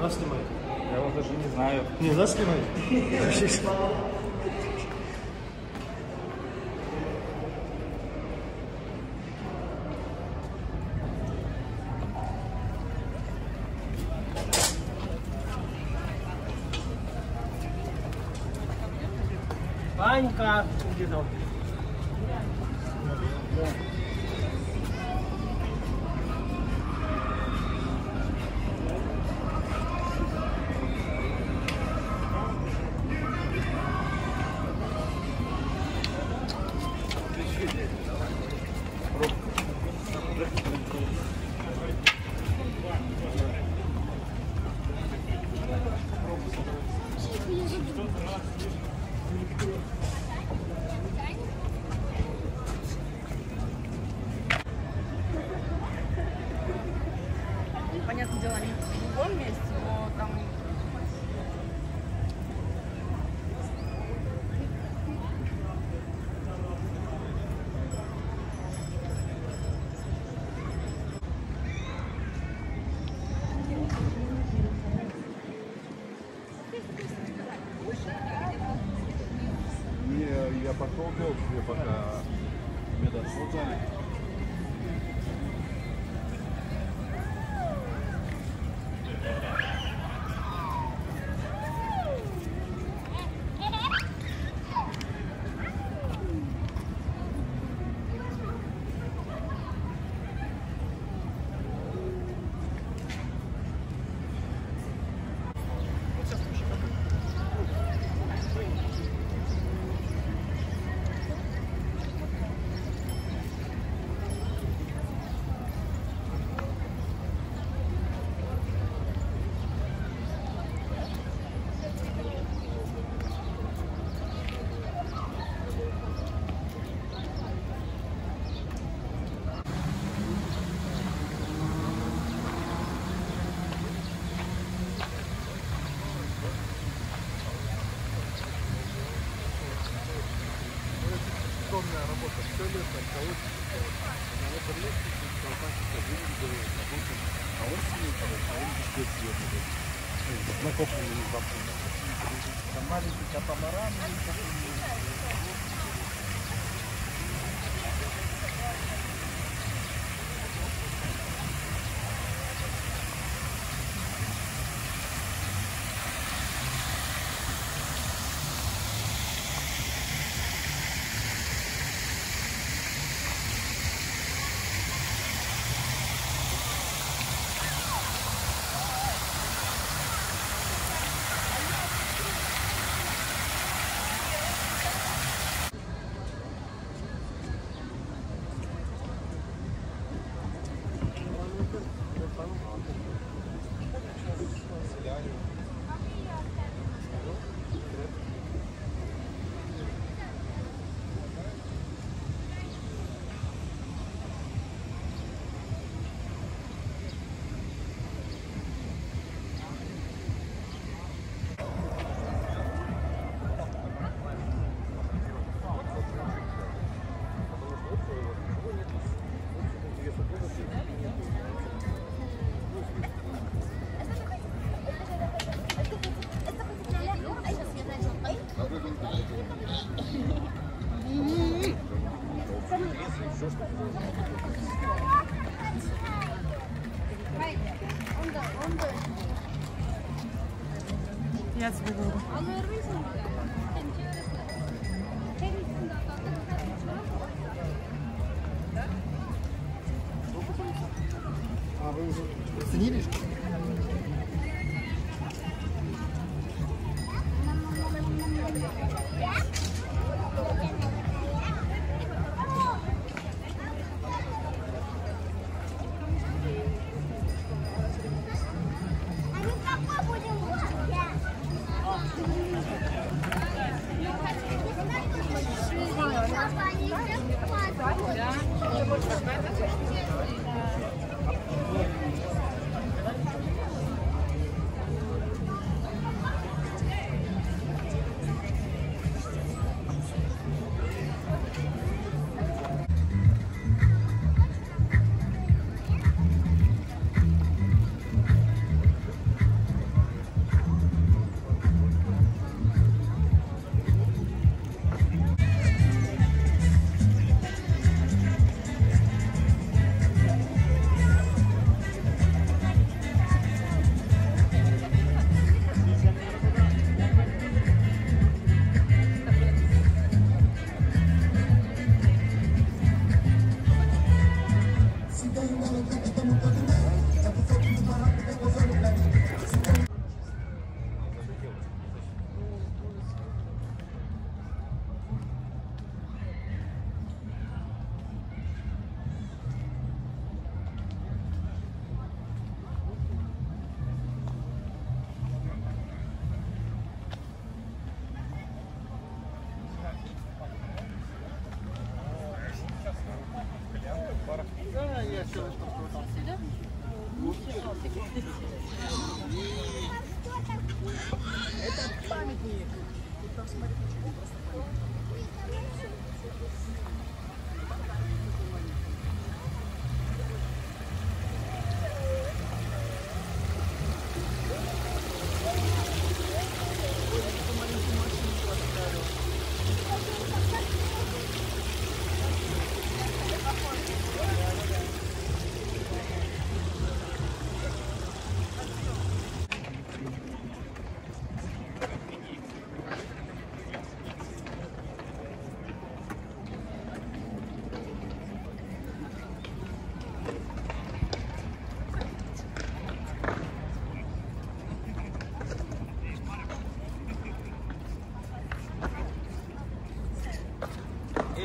Нас снимает. Я вот даже не знаю. Не, нас снимает. Ванька, не в другом месте, но там coach. Я тебе говорю. А вы уже оценили?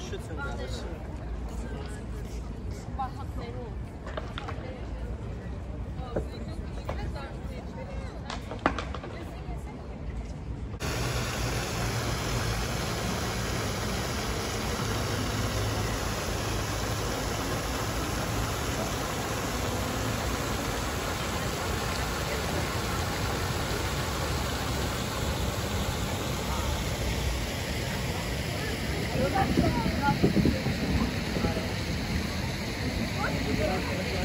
是存在的。Thank you.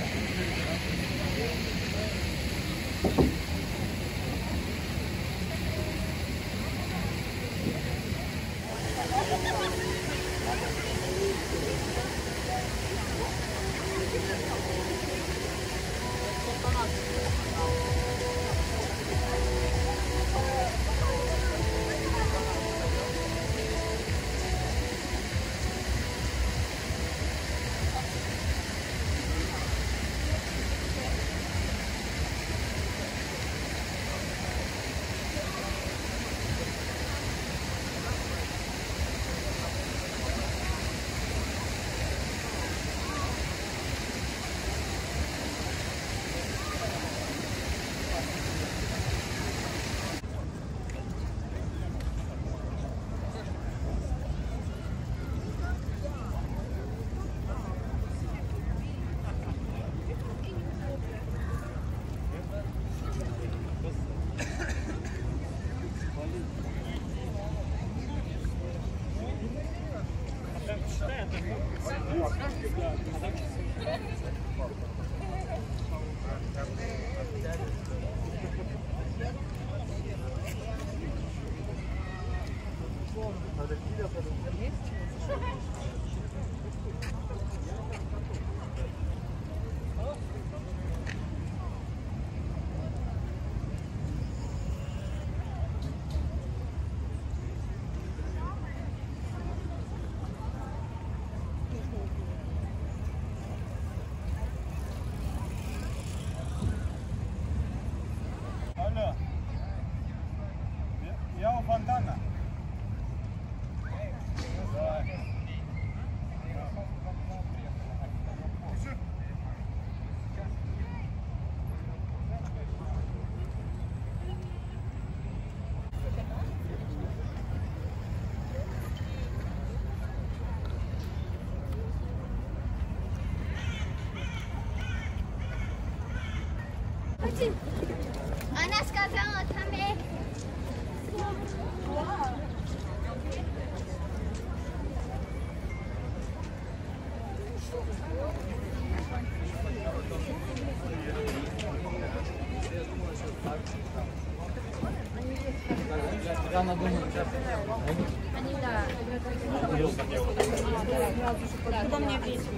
Она сказала, там э,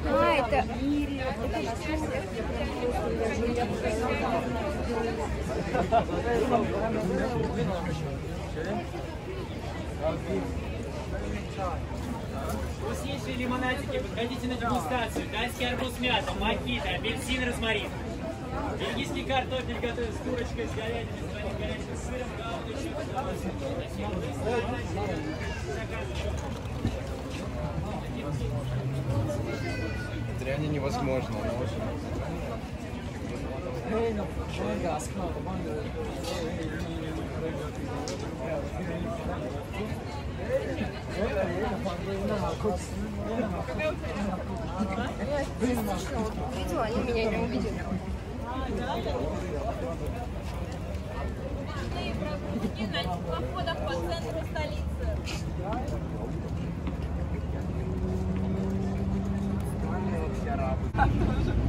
А, это... Вкуснейшие лимонадики, подходите на дегустацию. Датский арбуз мята, макита, апельсин, розмарин. Бельгийский картофель готовят с курочкой, с говядиной, с двойным горячим сыром, Это реально невозможно. но очень. Видела, они меня не увидели. на походах по центру столицы. Мне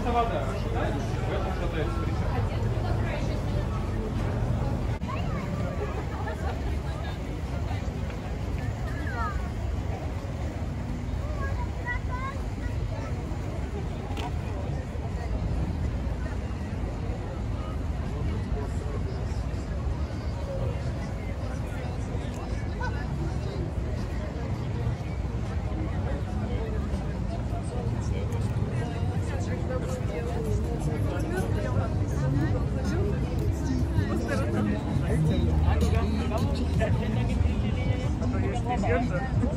что вода шатается, в этом шатается Jensen.